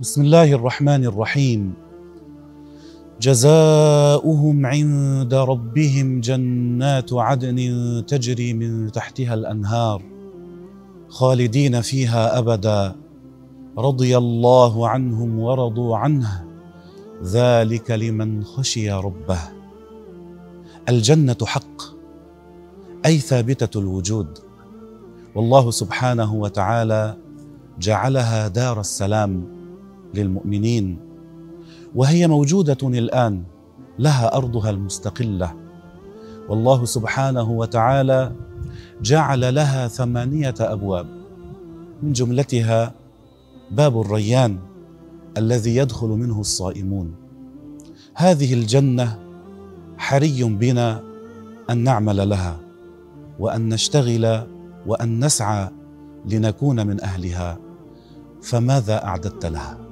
بسم الله الرحمن الرحيم. جزاؤهم عند ربهم جنات عدن تجري من تحتها الأنهار خالدين فيها أبدا. رضي الله عنهم ورضوا عنه. ذلك لمن خشي ربه. الجنة حق. أي ثابتة الوجود. والله سبحانه وتعالى جعلها دار السلام. للمؤمنين وهي موجودة الآن لها أرضها المستقلة. والله سبحانه وتعالى جعل لها ثمانية أبواب. من جملتها باب الريان الذي يدخل منه الصائمون. هذه الجنة حري بنا أن نعمل لها وأن نشتغل وأن نسعى لنكون من أهلها. فماذا أعددت لها؟